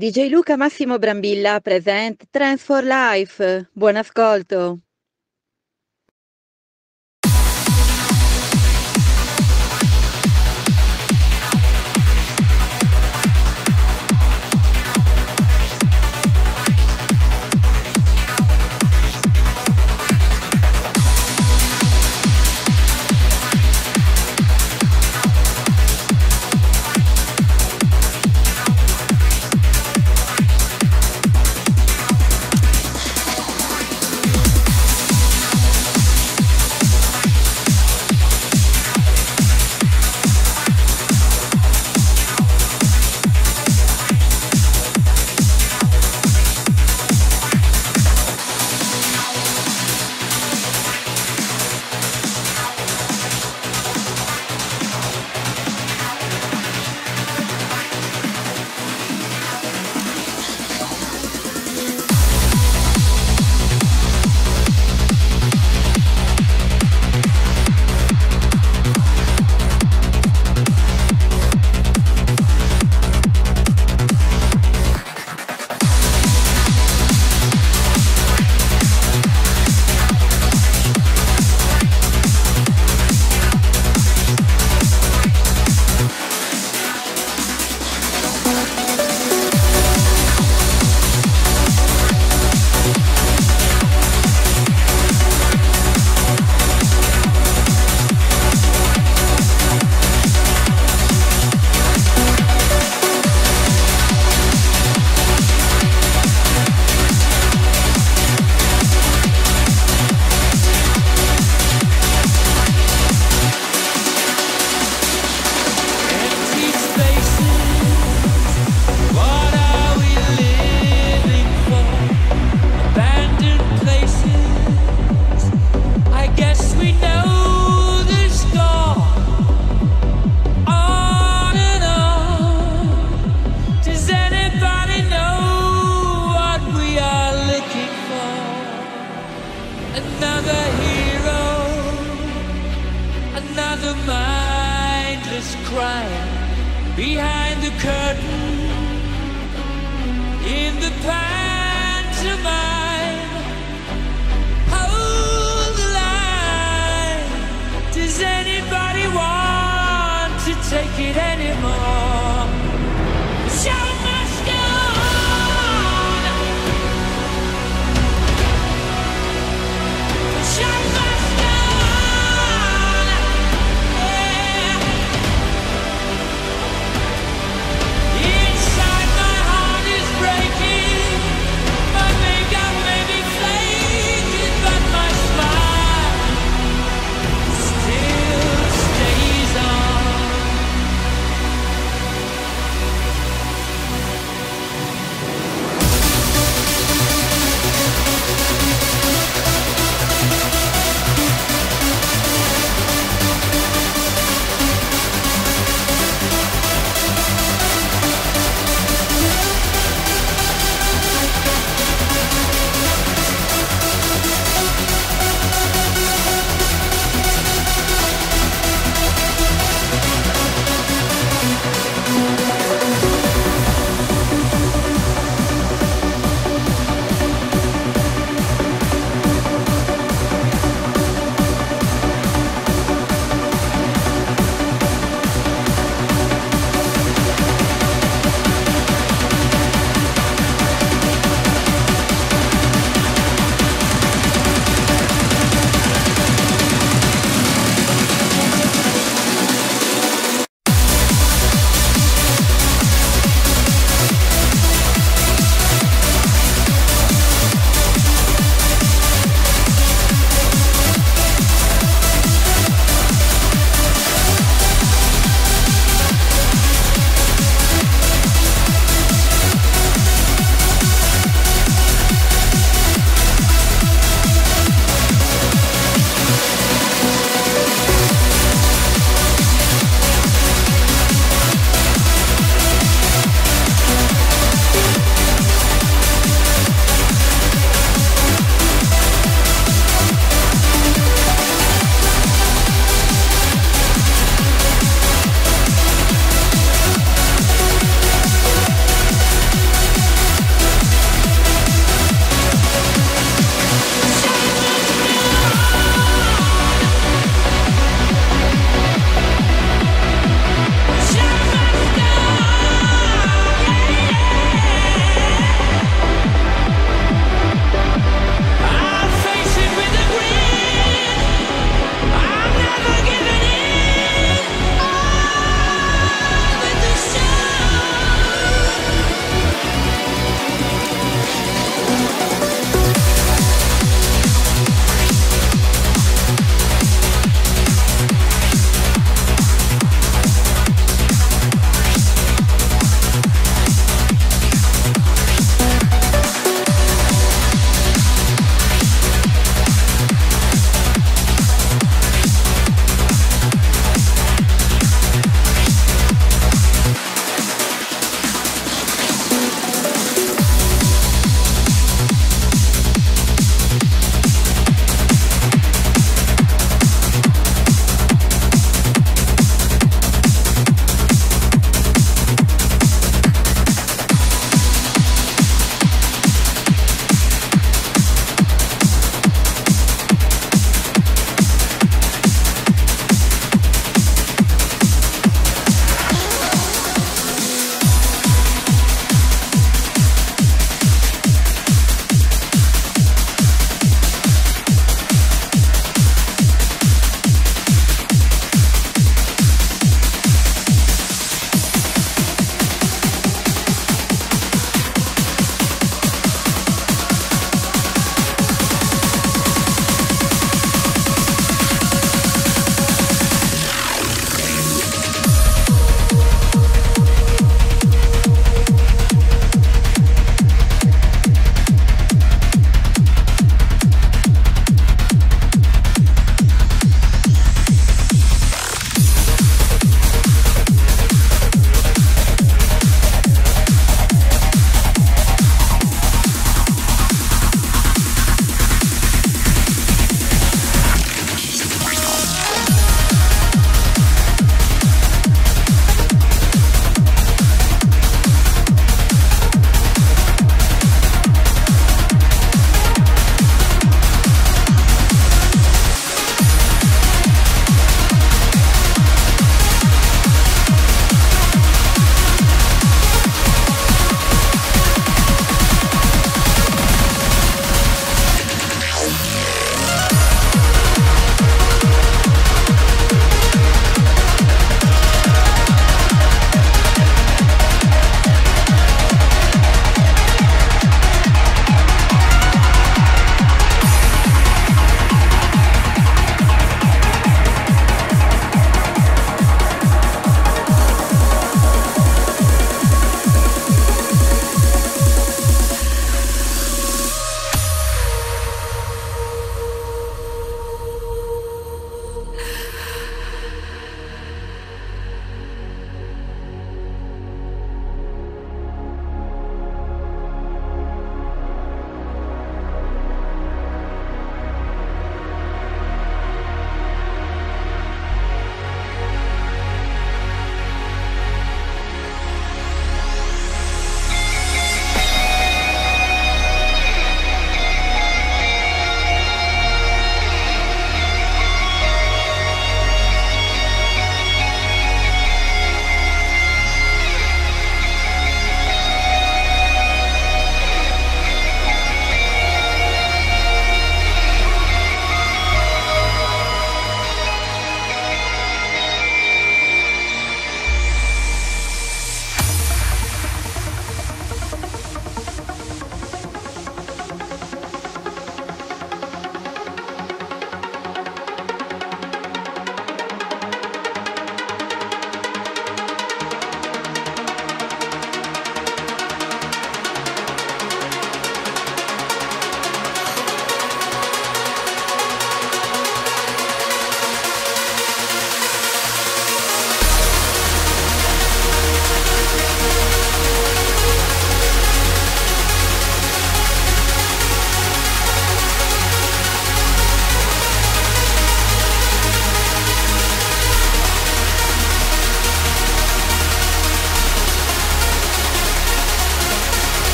DJ Luca Massimo Brambilla present Trans for Life. Buon ascolto.